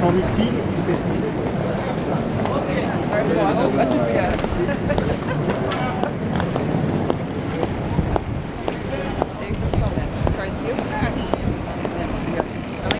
ton meeting